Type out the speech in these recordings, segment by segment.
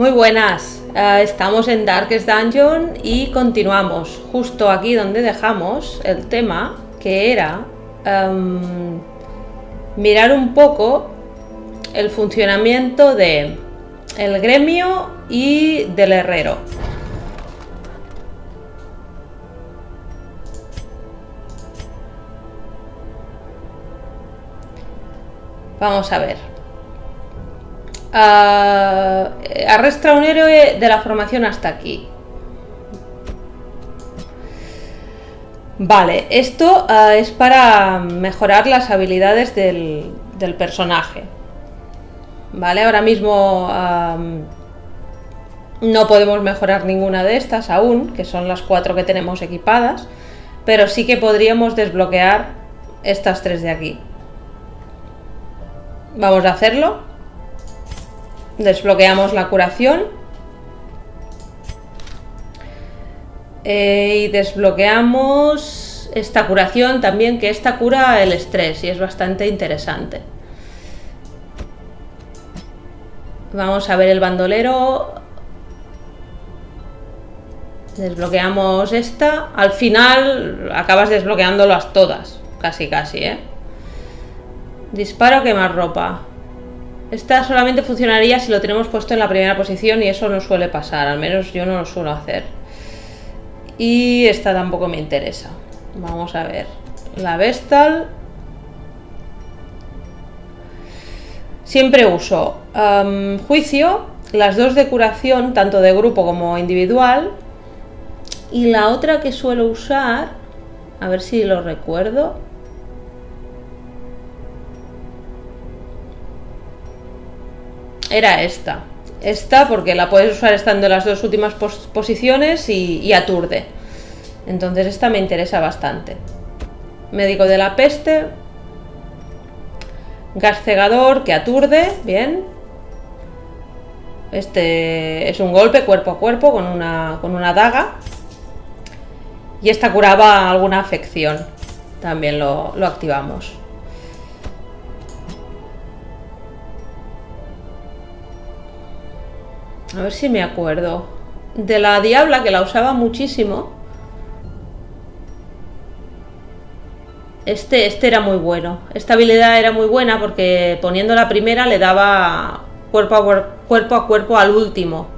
Muy buenas, eh, estamos en Darkest Dungeon y continuamos justo aquí donde dejamos el tema que era em, mirar un poco el funcionamiento de el gremio y del herrero. Vamos a ver. Uh, arrastra un héroe de la formación hasta aquí. Vale, esto uh, es para mejorar las habilidades del, personaje. Vale, ahora mismo no podemos mejorar ninguna de estas aún, que son las cuatro que tenemos equipadas, pero sí que podríamos desbloquear estas tres de aquí. Vamos a hacerlo. Desbloqueamos la curación. Eh, y desbloqueamos esta curación también, que esta cura el estrés y es bastante interesante. Vamos a ver el bandolero. Desbloqueamos esta. Al final acabas desbloqueándolas todas. Casi, casi, ¿eh? Disparo quemar ropa. Esta solamente funcionaría si lo tenemos puesto en la primera posición y eso no suele pasar, al menos yo no lo suelo hacer. Y esta tampoco me interesa. Vamos a ver. La Vestal. Siempre uso juicio, las dos de curación, tanto de grupo como individual. Y la otra que suelo usar, a ver si lo recuerdo. Era esta. Esta porque la puedes usar estando en las dos últimas posiciones y, aturde. Entonces esta me interesa bastante. Médico de la peste. Gas cegador que aturde. Bien. Este es un golpe cuerpo a cuerpo con una, con una daga. Y esta curaba alguna afección. También lo, lo activamos. A ver si me acuerdo. De la Diabla, que la usaba muchísimo. Este, este era muy bueno. Esta habilidad era muy buena porque poniendo la primera le daba cuerpo a, cuerpo, a cuerpo al último.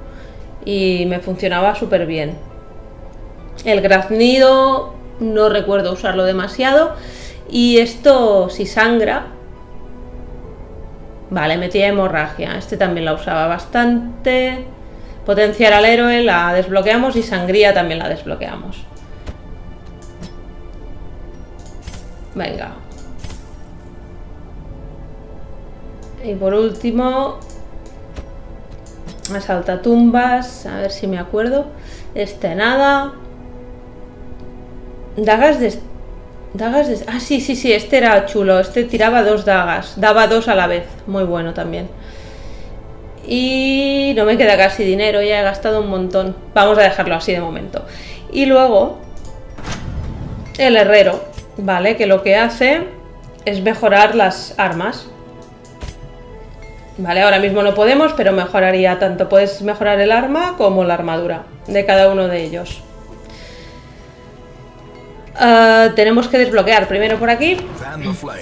Y me funcionaba súper bien. El graznido no recuerdo usarlo demasiado. Y esto, si sangra, Vale, metía hemorragia. Este también la usaba bastante. Potenciar al héroe la desbloqueamos y sangría también la desbloqueamos. Venga. Y por último, asalta tumbas, a ver si me acuerdo. Este nada. Dagas de Dagas de... Ah, sí, sí, sí, este era chulo. Este tiraba dos dagas. Daba dos a la vez. Muy bueno también. Y no me queda casi dinero, ya he gastado un montón. Vamos a dejarlo así de momento. Y luego, el herrero, ¿vale? Que lo que hace es mejorar las armas. Vale, ahora mismo no podemos, pero mejoraría tanto. Puedes mejorar el arma como la armadura de cada uno de ellos. Ah, tenemos que desbloquear primero por aquí.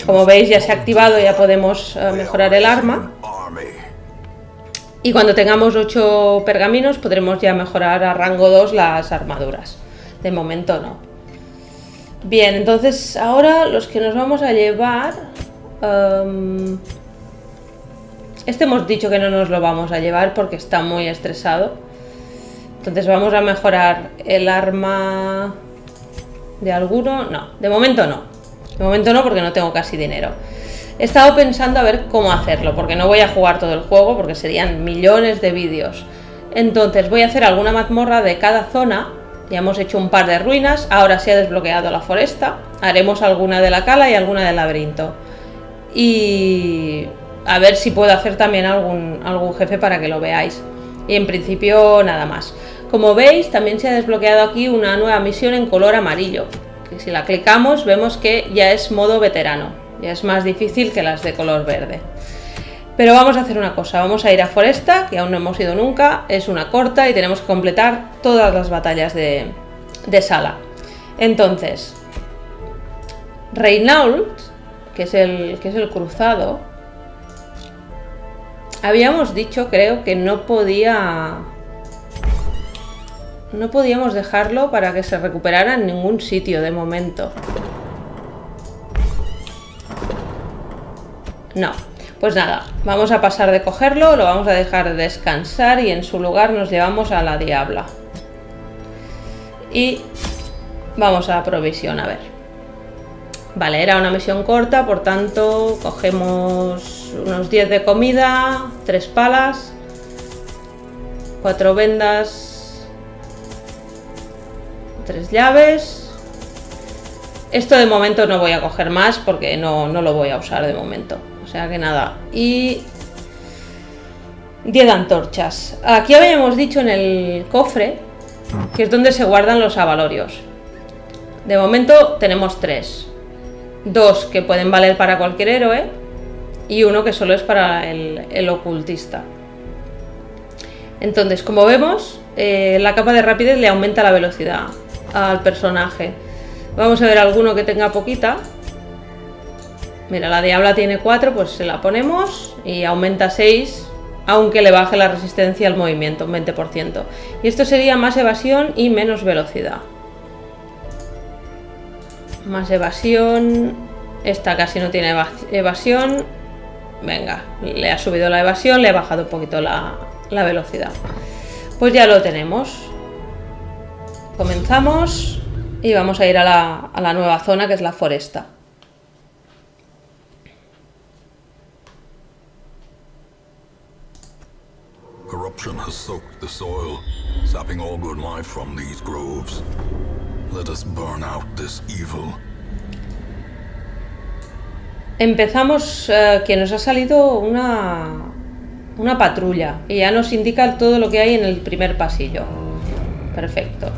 Como veis ya se ha activado, ya podemos ah, mejorar el arma. Y cuando tengamos 8 pergaminos podremos ya mejorar a rango 2 las armaduras. De momento no. Bien, entonces ahora los que nos vamos a llevar... este hemos dicho que no nos lo vamos a llevar porque está muy estresado. Entonces vamos a mejorar el arma... ¿De alguno? No, de momento no. De momento no porque no tengo casi dinero. He estado pensando a ver cómo hacerlo, porque no voy a jugar todo el juego, porque serían millones de vídeos. Entonces voy a hacer alguna mazmorra de cada zona. Ya hemos hecho un par de ruinas, ahora se ha desbloqueado la foresta. Haremos alguna de la cala y alguna del laberinto. Y a ver si puedo hacer también algún, algún jefe para que lo veáis. Y en principio nada más. Como veis, también se ha desbloqueado aquí una nueva misión en color amarillo. Si la clicamos vemos que ya es modo veterano. Ya es más difícil que las de color verde. Pero vamos a hacer una cosa, vamos a ir a Foresta, que aún no hemos ido nunca, es una corta y tenemos que completar todas las batallas de, sala. Entonces, Reinault, que es el, que es el cruzado, habíamos dicho, creo, que no podía... No podíamos dejarlo para que se recuperara en ningún sitio de momento. No. Pues nada, vamos a pasar de cogerlo, lo vamos a dejar descansar y en su lugar nos llevamos a la diabla. Y vamos a la provisión, a ver. Vale, era una misión corta, por tanto cogemos unos 10 de comida, 3 palas, 4 vendas, 3 llaves. Esto de momento no voy a coger más porque no, no lo voy a usar de momento. O sea que nada. Y 10 antorchas. Aquí habíamos dicho en el cofre que es donde se guardan los avalorios. De momento tenemos tres. Dos que pueden valer para cualquier héroe y uno que solo es para el, ocultista. Entonces, como vemos, eh, la capa de rapidez le aumenta la velocidad al personaje. Vamos a ver alguno que tenga poquita. Mira, la diabla tiene 4, pues se la ponemos y aumenta 6 aunque le baje la resistencia al movimiento, un 20%. Y esto sería más evasión y menos velocidad. Más evasión. Esta casi no tiene evasión. Venga, le ha subido la evasión, le ha bajado un poquito la, velocidad. Pues ya lo tenemos. Comenzamos y vamos a ir a la, a la nueva zona que es la foresta. Corruption has soaked the soil, sapping all good life from these groves. Let us burn out this evil. Empezamos uh, que nos ha salido una una patrulla y ya nos indica todo lo que hay en el primer pasillo. Perfecto.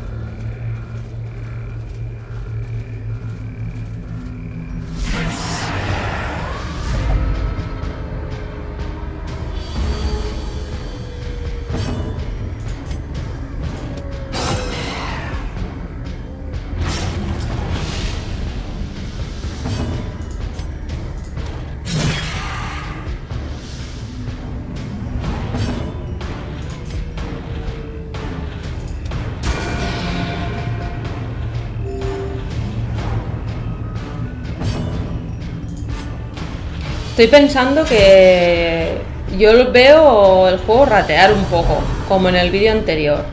Estoy pensando que yo veo el juego ratear un poco, como en el vídeo anterior.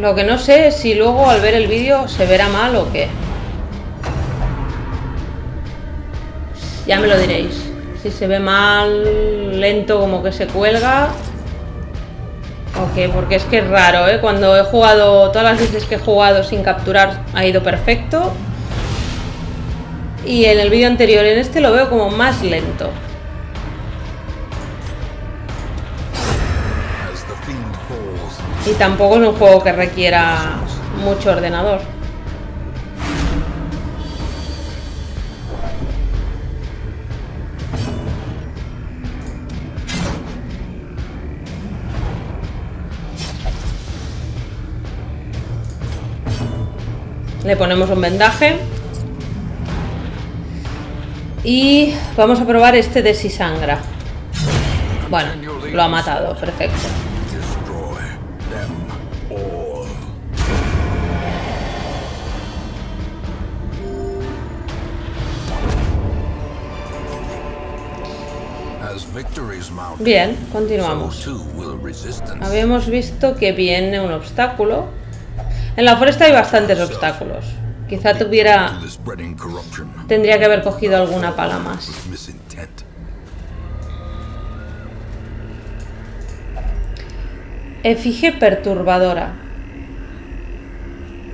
Lo que no sé es si luego al ver el vídeo se verá mal o qué. Ya me lo diréis. Si se ve mal, lento, como que se cuelga. O qué, porque es que es raro, ¿eh? Cuando he jugado, todas las veces que he jugado sin capturar ha ido perfecto. Y en el vídeo anterior, en este lo veo como más lento. Y tampoco es un juego que requiera mucho ordenador. Le ponemos un vendaje. Y vamos a probar este de si sangra. Bueno, lo ha matado, perfecto. Bien, continuamos. Habíamos visto que viene un obstáculo. En la foresta hay bastantes obstáculos. Quizá tuviera... Tendría que haber cogido alguna pala más. Efigie perturbadora.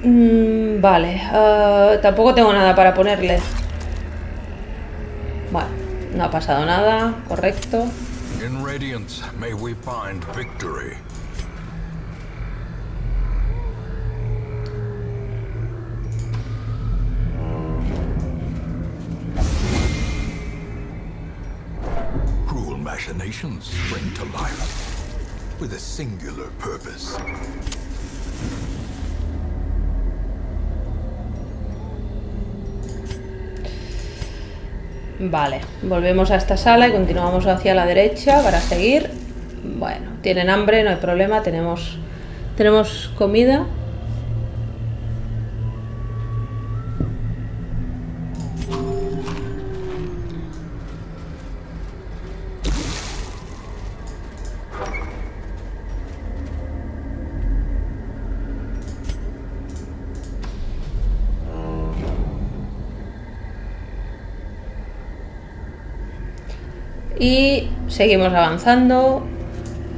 Mm, vale. Uh, tampoco tengo nada para ponerle. Bueno, no ha pasado nada. Correcto. In Radiance, may we find victory. Vale, volvemos a esta sala y continuamos hacia la derecha para seguir. Bueno, tienen hambre, no hay problema, tenemos, tenemos comida. Seguimos avanzando.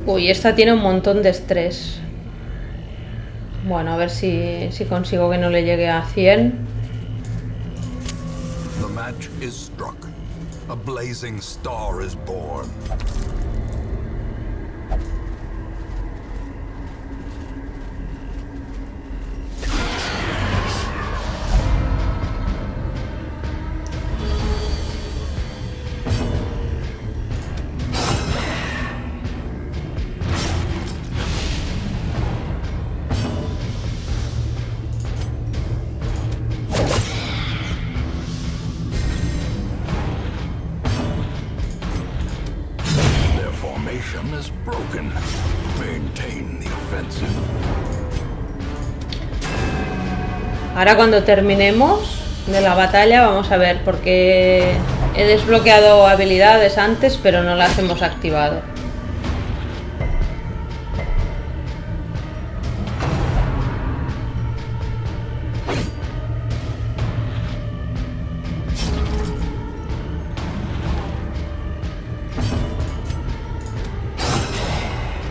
Uy, esta tiene un montón de estrés. Bueno, a ver si, si consigo que no le llegue a 100. The match is struck. A blazing star is born. Ahora cuando terminemos de la batalla vamos a ver porque he desbloqueado habilidades antes pero no las hemos activado.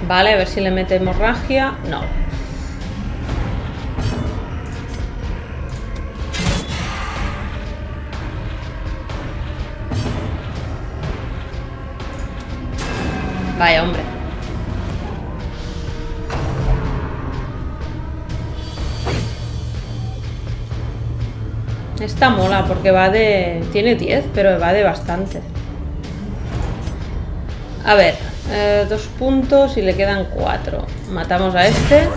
Vale, a ver si le mete hemorragia. No. Vaya, hombre. Esta mola porque va de... Tiene 10, pero va de bastante. A ver, eh, dos puntos y le quedan cuatro. Matamos a este.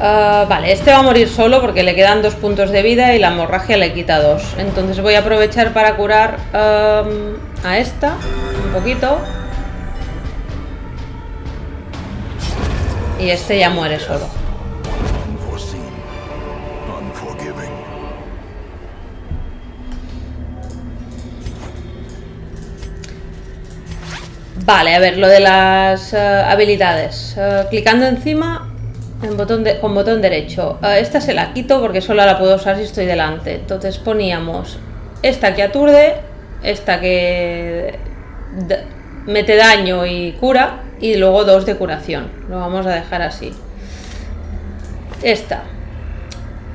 Ah, vale, este va a morir solo porque le quedan dos puntos de vida y la hemorragia le quita dos. Entonces voy a aprovechar para curar a esta un poquito. Y este ya muere solo. Vale, a ver, lo de las eh, habilidades. Eh, clicando encima de- con botón derecho. Eh, esta se la quito porque solo la puedo usar si estoy delante. Entonces poníamos esta que aturde, esta que mete daño y cura, y luego dos de curación. Lo vamos a dejar así. Esta.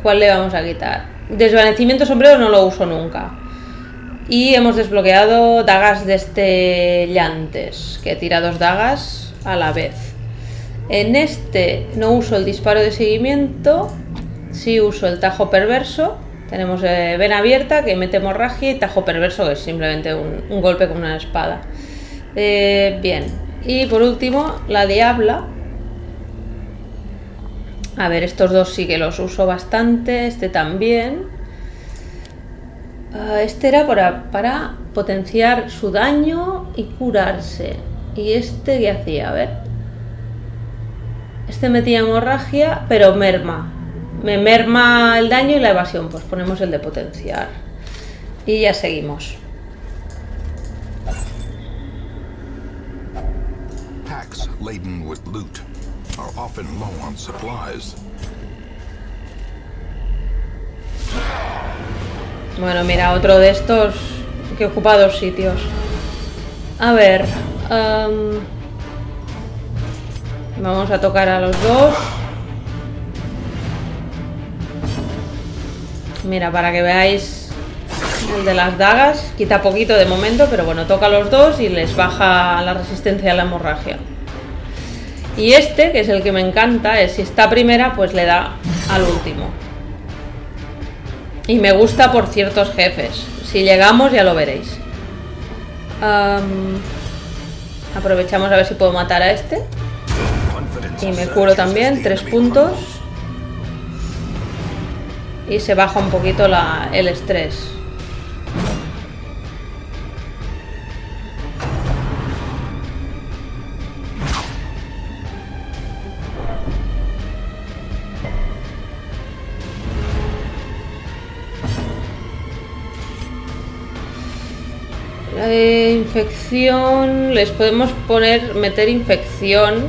¿Cuál le vamos a quitar? Desvanecimiento sombrero no lo uso nunca. Y hemos desbloqueado dagas destellantes, que tira dos dagas a la vez. En este no uso el disparo de seguimiento, sí uso el tajo perverso. Tenemos eh, vena abierta que mete hemorragia y tajo perverso que es simplemente un, golpe con una espada. Eh, bien, y por último la diabla. A ver, estos dos sí que los uso bastante, este también. Ah, este era para, para potenciar su daño y curarse. ¿Y este qué hacía? A ver. Este metía hemorragia, pero merma. Me merma el daño y la evasión. Pues ponemos el de potenciar. Y ya seguimos. Packs laden with loot are often low on supplies. Bueno, mira, otro de estos que ocupa dos sitios. A ver. Vamos a tocar a los dos. Mira, para que veáis El de las dagas quita poquito de momento, pero bueno, toca a los dos y les baja la resistencia a la hemorragia. Y este, que es el que me encanta, es si está primera, pues le da al último. Y me gusta por ciertos jefes. Si llegamos ya lo veréis. Am, aprovechamos a ver si puedo matar a este. Y me curo también, tres puntos. Y se baja un poquito la- el estrés. Infección, les podemos poner, meter infección,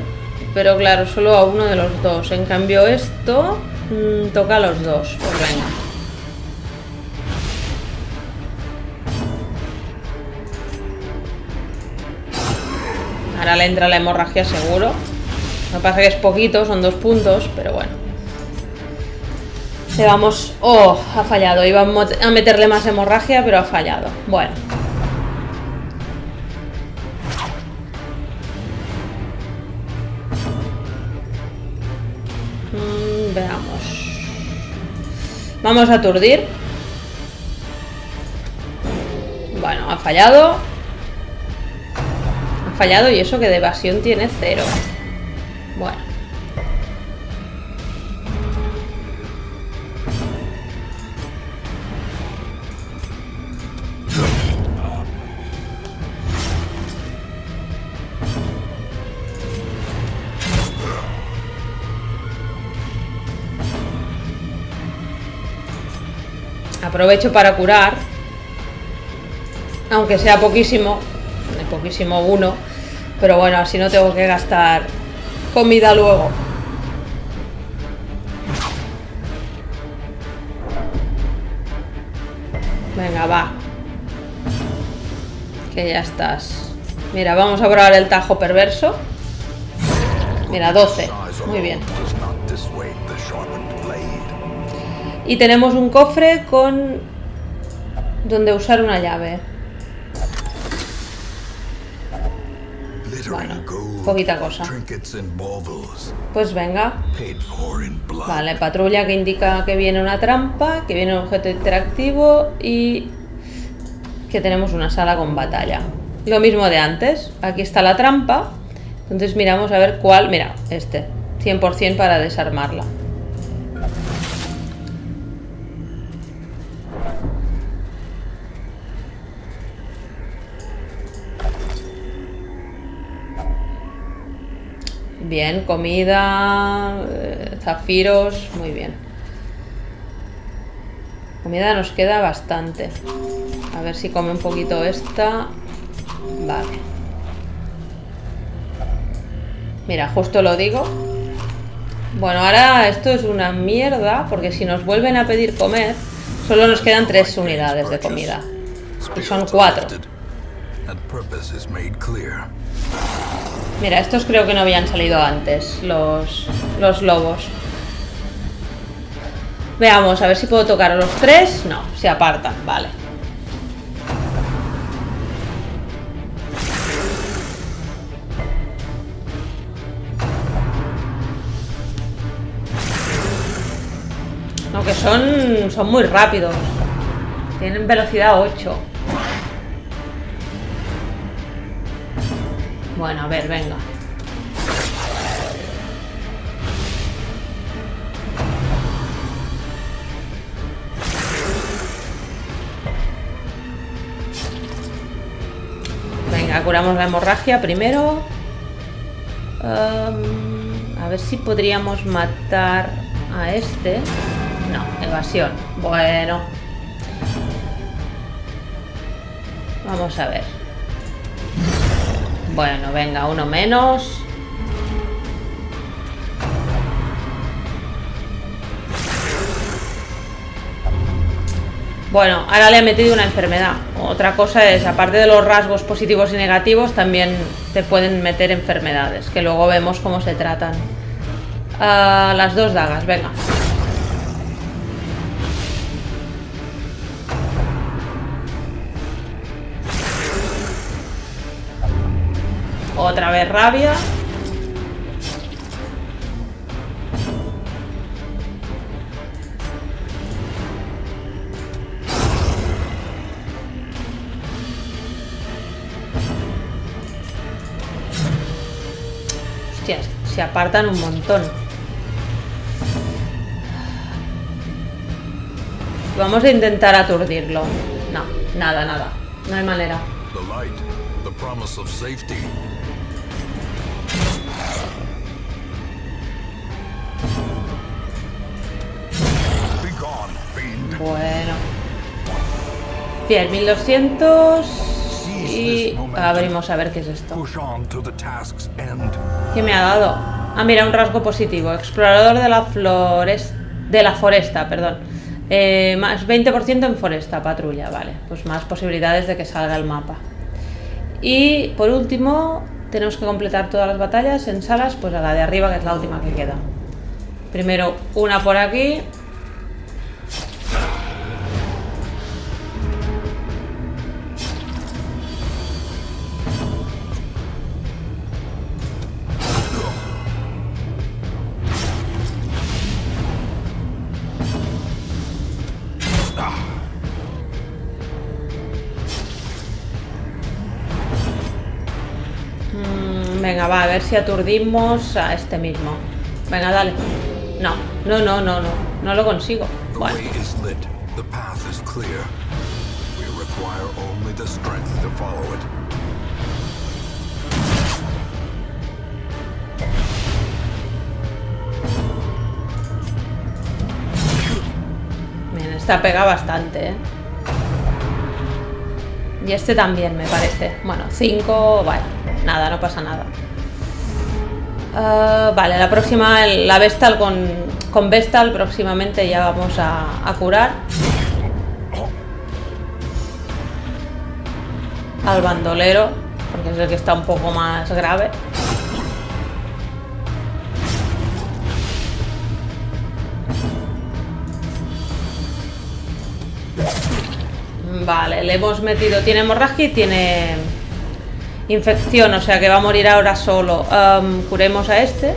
pero claro, solo a uno de los dos. En cambio esto mm, toca a los dos. Pues venga. Ahora le entra la hemorragia seguro. Que pasa que es poquito, son dos puntos, pero bueno. Le vamos... Oh, ha fallado. Iba a meterle más hemorragia, pero ha fallado. Bueno. Vamos a aturdir. Bueno, ha fallado. Ha fallado y eso que de evasión tiene cero. Bueno. Aprovecho para curar. Aunque sea poquísimo. Poquísimo uno. Pero bueno, así no tengo que gastar comida luego. Venga, va. Que ya estás. Mira, vamos a probar el tajo perverso. Mira, 12. Size Muy bien. Y tenemos un cofre con... Donde usar una llave. Bueno, poquita cosa. Pues venga. Vale, patrulla que indica que viene una trampa, que viene un objeto interactivo y que tenemos una sala con batalla. Lo mismo de antes. Aquí está la trampa. Entonces miramos a ver cuál... Mira, este. 100% para desarmarla. Bien, comida, eh, zafiros, muy bien. Comida nos queda bastante. A ver si come un poquito esta. Vale. Mira, justo lo digo. Bueno, ahora esto es una mierda porque si nos vuelven a pedir comer, solo nos quedan tres unidades de comida. Y son cuatro. Mira, estos creo que no habían salido antes, los, los lobos. Veamos, a ver si puedo tocar a los tres. No, se apartan, vale. No, que son, son muy rápidos. Tienen velocidad 8. Bueno, a ver, venga. Venga, curamos la hemorragia primero. A ver si podríamos matar a este. No, evasión. Bueno. Vamos a ver. Bueno, venga, uno menos. Bueno, ahora le he metido una enfermedad. Otra cosa es, aparte de los rasgos positivos y negativos, también te pueden meter enfermedades, que luego vemos cómo se tratan. Ah, las dos dagas, venga. Otra vez rabia. Hostias, se apartan un montón. Vamos a intentar aturdirlo. No, nada, nada. No hay manera. Bien, 1200. Y abrimos a ver qué es esto. ¿Qué me ha dado? Ah, mira, un rasgo positivo. Explorador de la flores... De la foresta, perdón. Eh, más 20% en foresta, patrulla, vale. Pues más posibilidades de que salga el mapa. Y por último, tenemos que completar todas las batallas en salas, pues a la de arriba, que es la última que queda. Primero una por aquí. Va, a ver si aturdimos a este mismo. Venga, dale. No, no, no, no, no. No lo consigo. Bueno, bien, esta pega bastante, ¿eh? Y este también, me parece. Bueno, 5, vale. Nada, no pasa nada. Ah, vale, la próxima, la Vestal con, con Vestal, próximamente ya vamos a, a curar. Al bandolero, porque es el que está un poco más grave. Vale, le hemos metido. Tiene hemorragia y tiene infección, o sea que va a morir ahora solo. Curemos a este.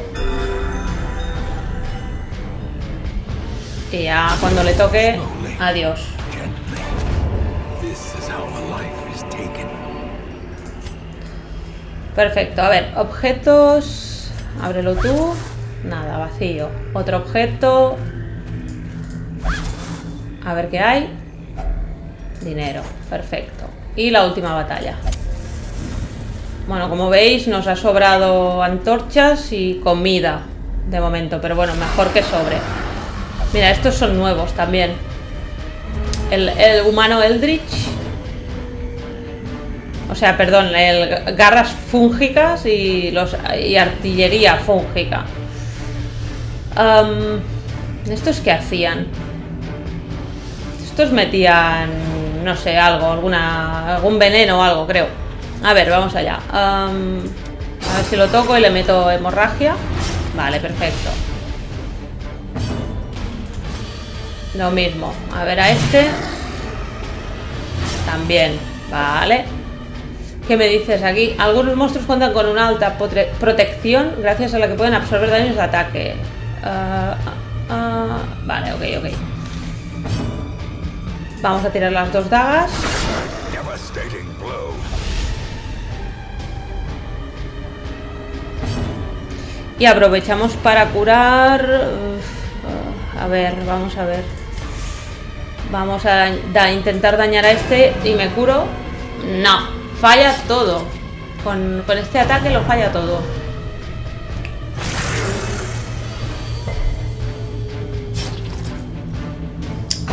Y ya cuando le toque, adiós. Perfecto, a ver, objetos. Ábrelo tú. Nada, vacío. Otro objeto. A ver qué hay. Dinero, perfecto. Y la última batalla. Bueno, como veis, nos ha sobrado antorchas y comida de momento, pero bueno, mejor que sobre. Mira, estos son nuevos también. El, humano Eldritch o sea, perdón, el garras fúngicas y los y artillería fúngica. ¿Estos qué hacían? Estos metían, no sé, algo, alguna, algún veneno o algo, creo. A ver, vamos allá. A ver si lo toco y le meto hemorragia. Vale, perfecto. Lo mismo. A ver a este. También. Vale. ¿Qué me dices aquí? Algunos monstruos cuentan con una alta protección gracias a la que pueden absorber daños de ataque. Ah, ah, ah, vale, ok, ok. Vamos a tirar las dos dagas. Y aprovechamos para curar... uf, a ver, vamos a ver. Vamos a intentar dañar a este y me curo. No, falla todo. Con, con este ataque lo falla todo.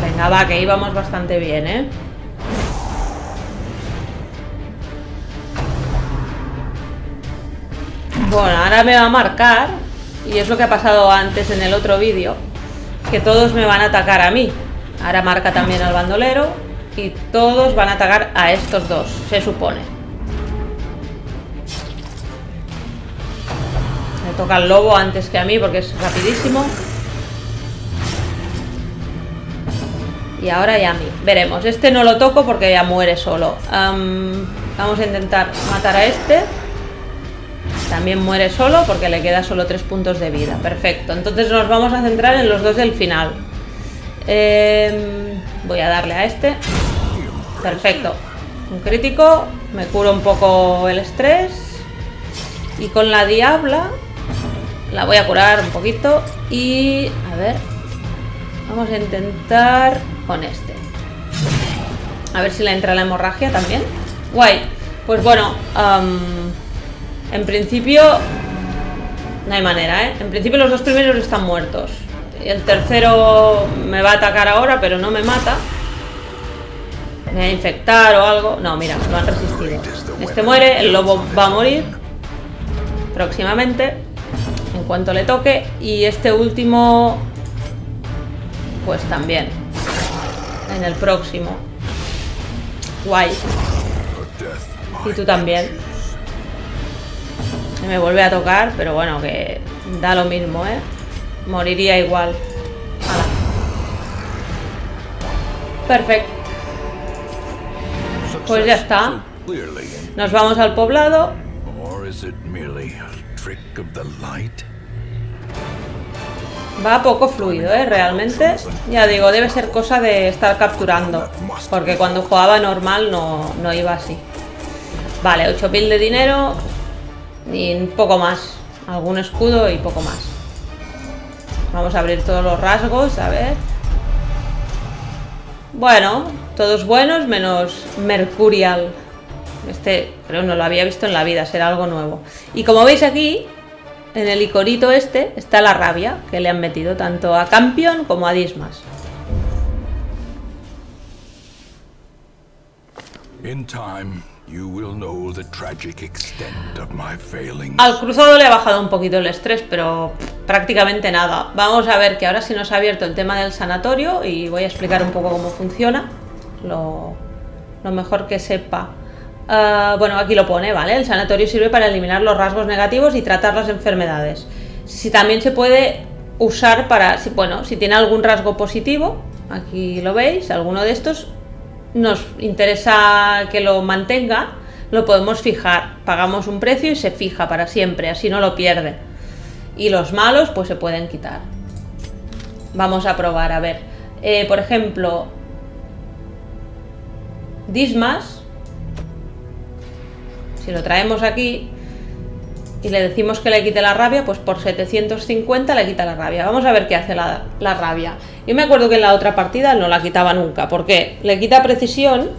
Venga, va, que íbamos bastante bien, ¿eh? Bueno, ahora me va a marcar, y es lo que ha pasado antes en el otro vídeo, que todos me van a atacar a mí. Ahora marca también al bandolero, y todos van a atacar a estos dos, se supone. Me toca al lobo antes que a mí porque es rapidísimo. Y ahora ya a mí. Veremos. Este no lo toco porque ya muere solo. Am, vamos a intentar matar a este. También muere solo porque le queda solo 3 puntos de vida. Perfecto. Entonces nos vamos a centrar en los dos del final. Em, voy a darle a este. Perfecto. Un crítico. Me curo un poco el estrés. Y con la diabla la voy a curar un poquito. Y a ver. Vamos a intentar con este. A ver si le entra la hemorragia también. Guay. Pues bueno, en principio no hay manera, ¿eh? En principio los dos primeros están muertos. El tercero me va a atacar ahora, pero no me mata. Me va a infectar o algo. No, mira, lo han resistido. Este muere, el lobo va a morir próximamente, en cuanto le toque. Y este último, pues también, en el próximo. Guay. Y tú también. Me vuelve a tocar, pero bueno, que da lo mismo, ¿eh? Moriría igual. Perfecto. Pues ya está. Nos vamos al poblado. Va poco fluido, ¿eh? Realmente. Ya digo, debe ser cosa de estar capturando. Porque cuando jugaba normal no, no iba así. Vale, 8.000 de dinero y un poco más. Algún escudo y poco más. Vamos a abrir todos los rasgos, a ver. Bueno, todos buenos menos Mercurial. Este creo no lo había visto en la vida, será algo nuevo. Y como veis aquí, en el iconito este, está la rabia que le han metido tanto a Campion como a Dismas. In time, al cruzado le ha bajado un poquito el estrés, pero prácticamente nada. Vamos a ver que ahora sí nos ha abierto el tema del sanatorio y voy a explicar un poco cómo funciona, lo, mejor que sepa. Ah, bueno, aquí lo pone, ¿vale? El sanatorio sirve para eliminar los rasgos negativos y tratar las enfermedades. Si también se puede usar para, bueno, si tiene algún rasgo positivo, aquí lo veis, alguno de estos, nos interesa que lo mantenga, lo podemos fijar. Pagamos un precio y se fija para siempre, así no lo pierde. Y los malos pues se pueden quitar. Vamos a probar, a ver. Eh, por ejemplo, Dismas, si lo traemos aquí y le decimos que le quite la rabia, pues por 750 le quita la rabia. Vamos a ver qué hace la, la rabia. Yo me acuerdo que en la otra partida no la quitaba nunca, porque le quita precisión,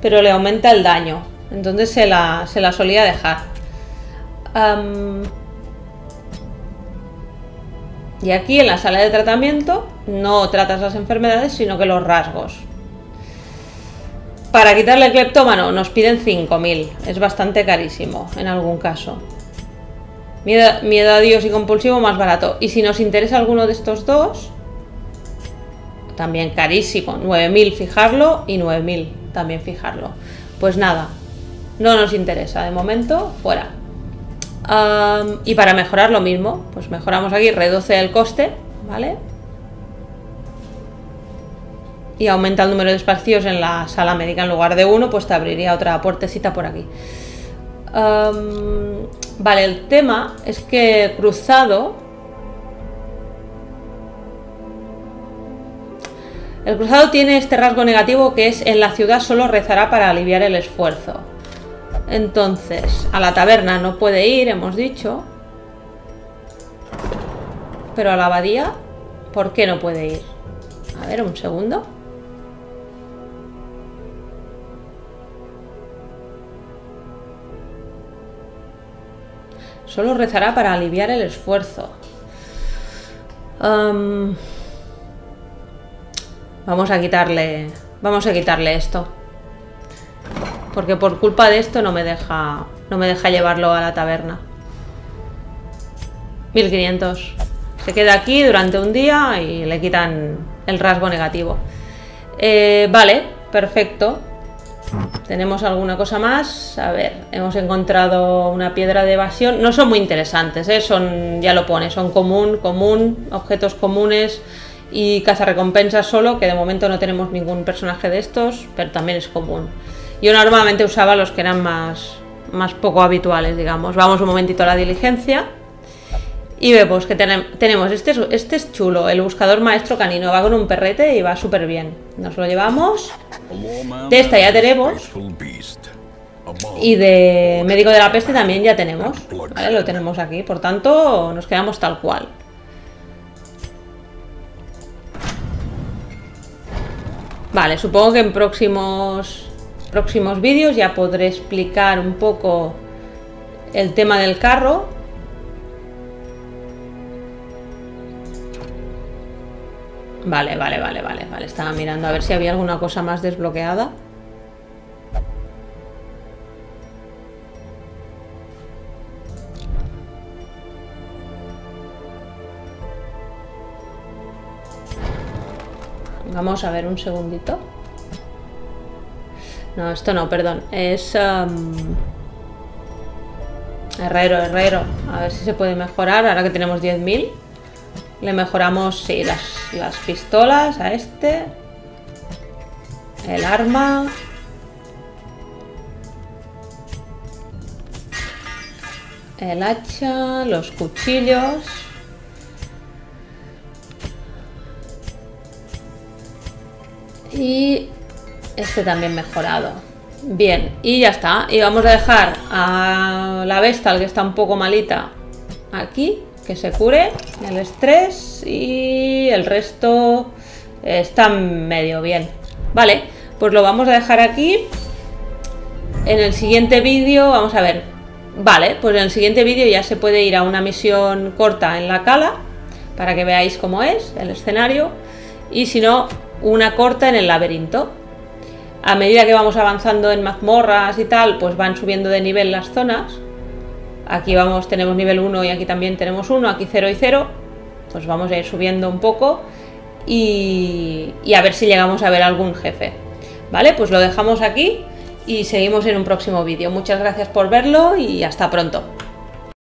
pero le aumenta el daño. Entonces se la, solía dejar. y aquí en la sala de tratamiento no tratas las enfermedades, sino que los rasgos. Para quitarle el cleptómano nos piden 5.000. Es bastante carísimo en algún caso. Miedo, a Dios y compulsivo más barato. Y si nos interesa alguno de estos dos, también carísimo, 9.000 fijarlo y 9.000 también fijarlo. Pues nada, no nos interesa de momento, fuera. y para mejorar lo mismo, pues mejoramos aquí, reduce el coste, ¿vale? Y aumenta el número de espacios en la sala médica. En lugar de uno, pues te abriría otra puertecita por aquí. Vale, el tema es que cruzado El cruzado tiene este rasgo negativo que es en la ciudad solo rezará para aliviar el esfuerzo. Entonces, a la taberna no puede ir, hemos dicho. Pero a la abadía, ¿por qué no puede ir? A ver, un segundo. Solo rezará para aliviar el esfuerzo. Vamos a quitarle... Vamos a quitarle esto. Porque por culpa de esto no me deja... No me deja llevarlo a la taberna. 1500. Se queda aquí durante un día y le quitan el rasgo negativo. Eh, vale, perfecto. ¿Tenemos alguna cosa más? A ver, hemos encontrado una piedra de evasión. No son muy interesantes, ¿eh? Son, ya lo pone, son común, común, objetos comunes y recompensas solo, que de momento no tenemos ningún personaje de estos, pero también es común. Yo normalmente usaba los que eran más, más poco habituales, digamos. Vamos un momentito a la diligencia. Y vemos que tenemos, este, este es chulo, el buscador maestro canino, va con un perrete y va súper bien. Nos lo llevamos. De esta ya tenemos. Y de médico de la peste también ya tenemos. ¿vale? Lo tenemos aquí, por tanto nos quedamos tal cual. Vale, supongo que en próximos próximos vídeos ya podré explicar un poco el tema del carro Vale, vale, vale, vale, vale. Estaba mirando a ver si había alguna cosa más desbloqueada. Vamos a ver un segundito. No, esto no, perdón. Es... Herrero, herrero. A ver si se puede mejorar ahora que tenemos 10.000. Le mejoramos, sí, las, pistolas a este. El arma. El hacha, los cuchillos. Y este también mejorado. Bien, y ya está. Y vamos a dejar a la Vestal, que está un poco malita, aquí que se cure el estrés y el resto está medio bien. Vale, pues lo vamos a dejar aquí. En el siguiente vídeo, vamos a ver. Vale, pues en el siguiente vídeo ya se puede ir a una misión corta en la cala para que veáis cómo es el escenario y si no, una corta en el laberinto. A medida que vamos avanzando en mazmorras y tal, pues van subiendo de nivel las zonas Aquí vamos, tenemos nivel 1 y aquí también tenemos 1, aquí 0 y 0. Pues vamos a ir subiendo un poco y, y a ver si llegamos a ver algún jefe. ¿Vale? Pues lo dejamos aquí y seguimos en un próximo vídeo. Muchas gracias por verlo y hasta pronto.